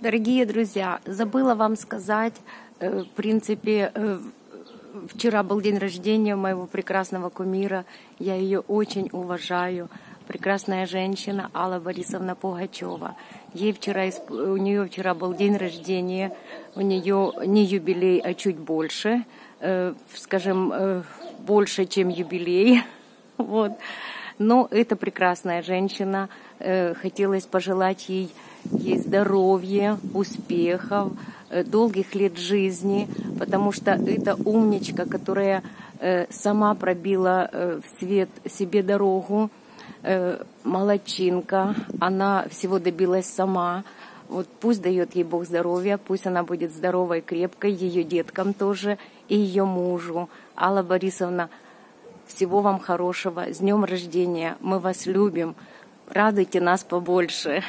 Дорогие друзья, забыла вам сказать, э, в принципе, э, вчера был день рождения моего прекрасного кумира. Я ее очень уважаю. Прекрасная женщина Алла Борисовна Пугачева. Ей вчера, у нее вчера был день рождения. У нее не юбилей, а чуть больше. Э, скажем, больше, чем юбилей. Вот. Но эта прекрасная женщина, хотелось пожелать ей ей здоровья, успехов, э, долгих лет жизни, потому что это умничка, которая э, сама пробила э, в свет себе дорогу, молодчинка, она всего добилась сама. Вот пусть дает ей Бог здоровья, пусть она будет здоровой, крепкой, ее деткам тоже и ее мужу. Алла Борисовна, всего вам хорошего, с днем рождения, мы вас любим, радуйте нас побольше.